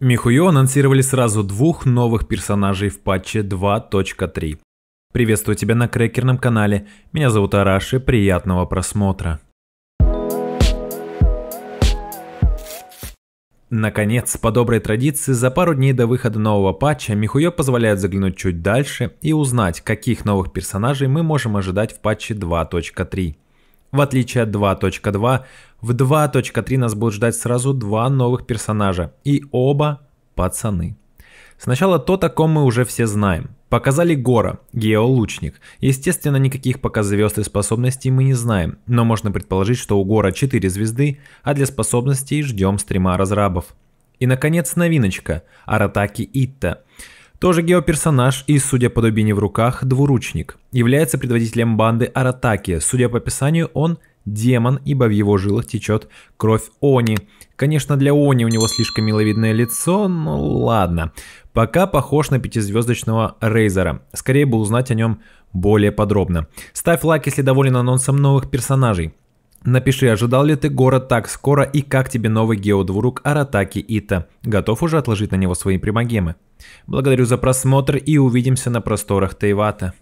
Михуё анонсировали сразу двух новых персонажей в патче 2.3. Приветствую тебя на крекерном канале. Меня зовут Араши, приятного просмотра. Наконец, по доброй традиции, за пару дней до выхода нового патча Михуё позволяет заглянуть чуть дальше и узнать, каких новых персонажей мы можем ожидать в патче 2.3. В отличие от 2.2, в 2.3 нас будут ждать сразу два новых персонажа, и оба пацаны. Сначала то, о ком мы уже все знаем. Показали Гора, геолучник. Естественно, никаких пока звезд и способностей мы не знаем, но можно предположить, что у Гора 4 звезды, а для способностей ждем стрима разрабов. И наконец новиночка – Аратаки Итта. Тоже геоперсонаж и, судя по дубине в руках, двуручник. Является предводителем банды Аратаки. Судя по описанию, он демон, ибо в его жилах течет кровь Они. Конечно, для Они у него слишком миловидное лицо, но ладно. Пока похож на пятизвездочного Рейзера. Скорее бы узнать о нем более подробно. Ставь лайк, если доволен анонсом новых персонажей. Напиши, ожидал ли ты город так скоро и как тебе новый геодвурук Аратаки Ита? Готов уже отложить на него свои примагемы? Благодарю за просмотр и увидимся на просторах Тейвата.